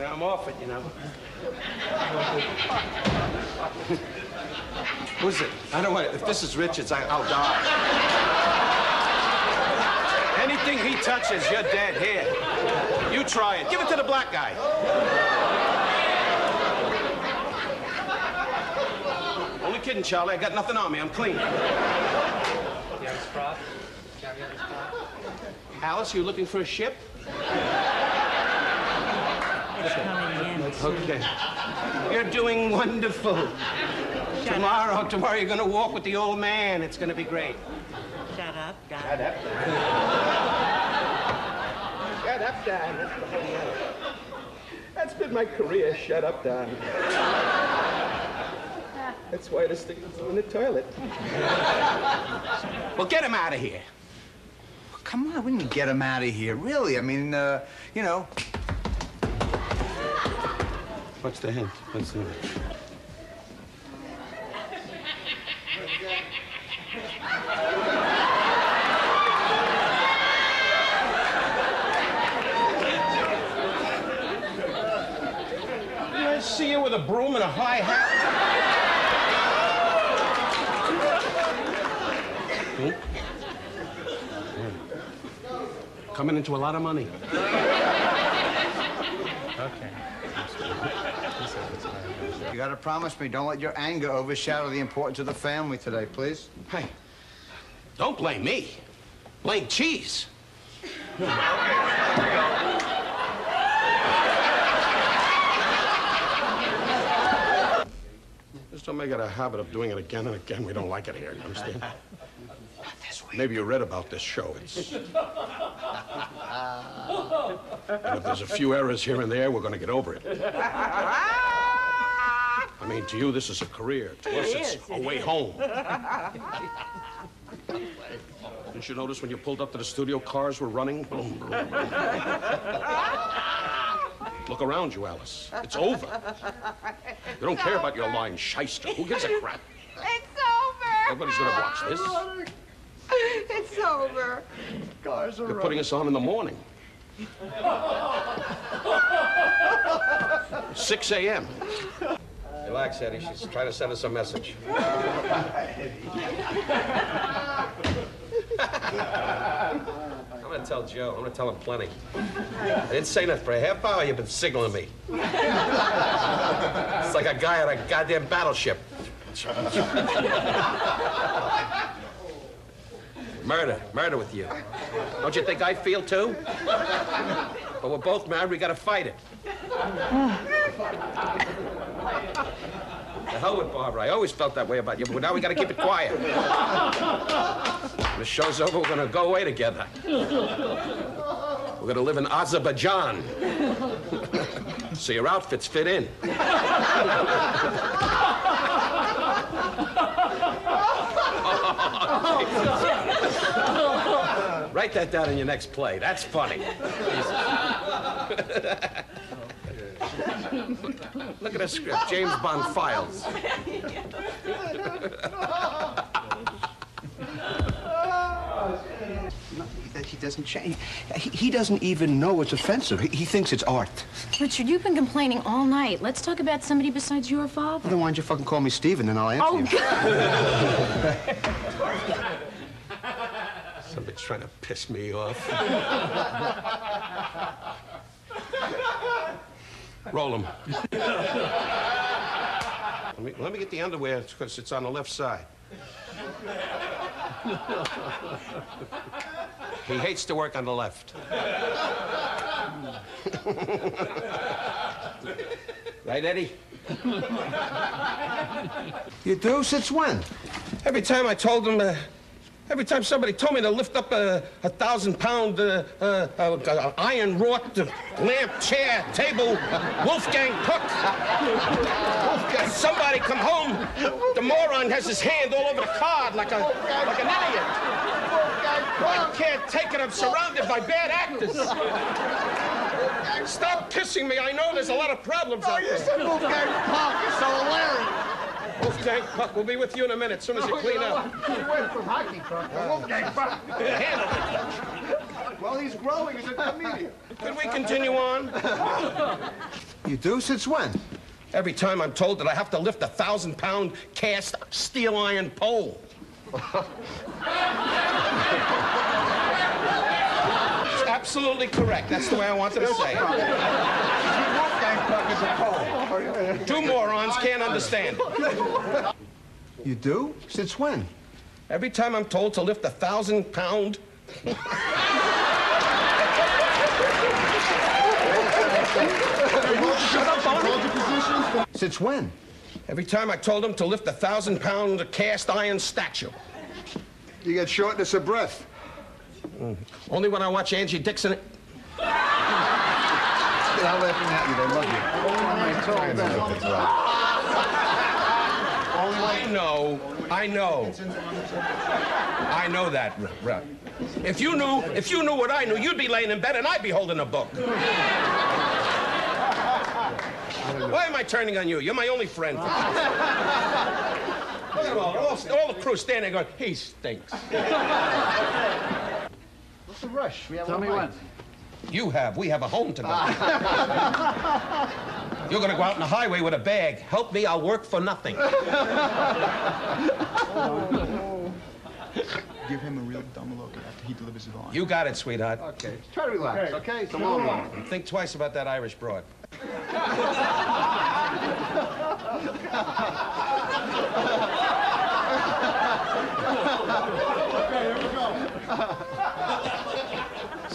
Now I'm off it, you know. Who's it? I don't want it. If this is Richards, I, I'll die. Anything he touches, you're dead. Here. You try it. Give it to the black guy. Only kidding, Charlie. I got nothing on me. I'm clean. Alice, you looking for a ship? Okay. You're doing wonderful. tomorrow, tomorrow you're gonna walk with the old man. It's gonna be great. Shut up, guy. Shut up, Shut up, Don. That's been my career. Shut up, Don. That's why this thing is in the toilet. well, get him out of here. Come on, we can get him out of here. Really, I mean, uh, you know. What's the hint? What's the hint? I see you with a broom and a high hat. Hmm? Yeah. Coming into a lot of money. Okay. You gotta promise me, don't let your anger overshadow the importance of the family today, please. Hey, don't blame me. Blame cheese. Just don't make it a habit of doing it again and again. We don't like it here, you understand? Maybe you read about this show. It's. And if there's a few errors here and there, we're going to get over it. I mean, to you, this is a career. To us, it's a way home. Didn't you notice when you pulled up to the studio, cars were running? Boom, boom, boom. Look around you, Alice. It's over. You don't care about your line, shyster. Who gives a crap? It's over. Nobody's gonna watch this. It's over. Cars are They're putting us on in the morning. 6 a.m. Relax, Eddie. She's trying to send us a message. I'm gonna tell Joe. I'm gonna tell him plenty. I didn't say nothing for a half hour. You've been signaling me. It's like a guy on a goddamn battleship. Murder, murder with you. Don't you think I feel too? But we're both married. We gotta fight it. The hell with Barbara. I always felt that way about you, but now we gotta keep it quiet. When the show's over, we're gonna go away together. We're gonna live in Azerbaijan. so your outfits fit in. Write that down in your next play. That's funny. Look at the script. James Bond Files. He doesn't change. He, he doesn't even know it's offensive. He, he thinks it's art. Richard, you've been complaining all night. Let's talk about somebody besides your father. Then why don't you fucking call me Steven and I'll answer Oh, you. God. Somebody's trying to piss me off. Roll him. Let me, let me get the underwear because it's on the left side. He hates to work on the left. right, Eddie? You do? Since when? Every time I told him, uh, every time somebody told me to lift up a, a thousand pound uh, uh, uh, iron wrought uh, lamp, chair, table, Wolfgang Puck, Wolfgang, somebody come home, the moron has his hand all over the card like a like an idiot. I can't take it. I'm surrounded by bad actors. Stop kissing me. I know there's a lot of problems out there. Wolfgang Puck. It's so hilarious. Wolfgang Puck will be with you in a minute, as soon as you clean up. went from hockey puck to oh. Wolfgang Puck. Handle it. Well, he's growing as a comedian. Could we continue on? You do? Since when? Every time I'm told that I have to lift a thousand pound cast steel iron pole. It's absolutely correct. That's the way I wanted to say it. Two morons can't understand it. You do? Since when? Every time I'm told to lift a thousand pound. Shut up, Barney. Since when? Every time I told him to lift a thousand pound cast iron statue. You get shortness of breath. Only when I watch Angie Dixon. They're not laughing at you. They love you. I know, I know. I know that, R- R- If you knew, if you knew what I knew, you'd be laying in bed and I'd be holding a book. Why am I turning on you? You're my only friend. Look at all, all, all the crew standing there going, he stinks. What's the rush? We have Tell me when. You have. We have a home to tonight. You're gonna go out on the highway with a bag. Help me, I'll work for nothing. Give him a real dumb look after he delivers it on. You got it, sweetheart. Okay. Try to relax, okay? It's a long one. Think twice about that Irish broad.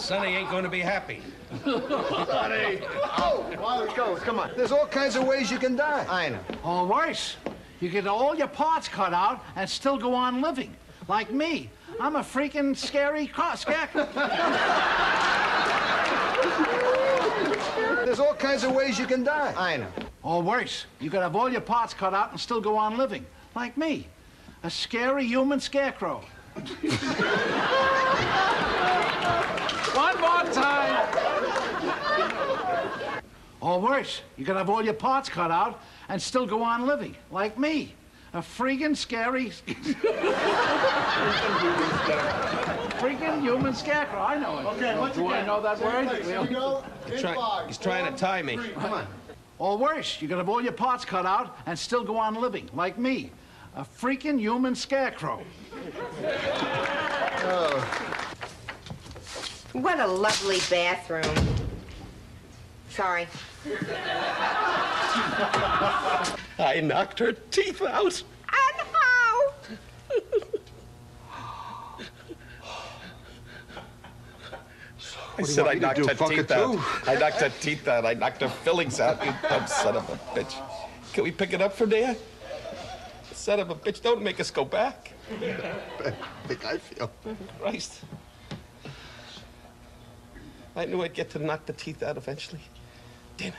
Sonny ain't gonna be happy. Sonny! Oh, while it goes, come on. There's all kinds of ways you can die. I know. Or worse, you get all your parts cut out and still go on living. Like me. I'm a freaking scary co- scarecrow. There's all kinds of ways you can die. I know. Or worse, you could have all your parts cut out and still go on living. Like me. A scary human scarecrow. One more time. Or worse, you could have all your parts cut out and still go on living. Like me. A freaking scary. freaking human scarecrow. I know it. Okay, once Do I know that word? We go. He's, try- he's trying to tie me. Come on. Or worse, you could have all your parts cut out and still go on living, like me. A freaking human scarecrow. Oh. What a lovely bathroom. Sorry. I knocked her teeth out. And how? I said I want me to knocked her teeth out. I knocked her teeth out. I knocked her fillings out. You dumb son of a bitch. Can we pick it up from there? Son of a bitch, don't make us go back. think I feel. Christ. I knew I'd get to knock the teeth out eventually. Damn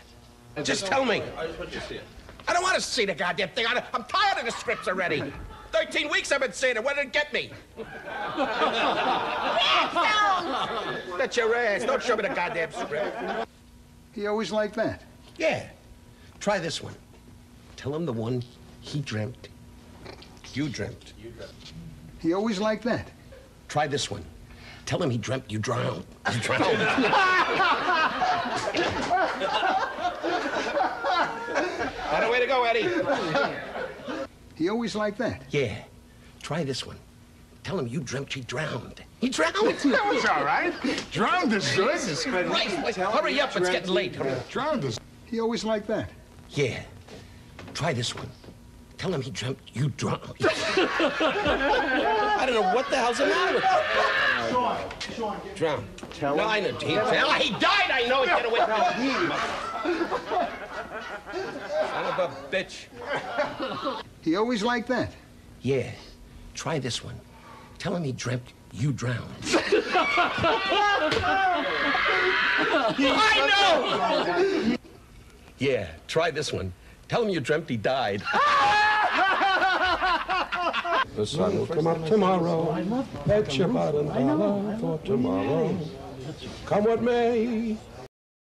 it. Just tell me. I just want you to see it. I don't want to see the goddamn thing. I- I'm tired of the scripts already. 13 weeks I've been saying it. What did it get me? That's your ass. Don't show me the goddamn script. He always liked that. Yeah. Try this one. Tell him the one he dreamt. You dreamt. You dreamt. He always liked that. Try this one. Tell him he dreamt you drowned. You drowned. Not a way to go, Eddie. He always like that. Yeah. Try this one. Tell him you dreamt he drowned. He drowned. That was all right. Drowned is good. Right. Hurry up, it's getting late. Hurry. Drowned is. He always like that. Yeah. Try this one. Tell him he dreamt you drowned. I don't know what the hell's the matter with you. Drowned. Tell no, I know. He, oh, he died, I know. He get away from Son of a bitch. He always like that. Yeah. Try this one. Tell him he dreamt you drowned. I know! Yeah, try this one. Tell him you dreamt he died. The sun will come up tomorrow. Bet your bottom dollar for tomorrow. Come what may,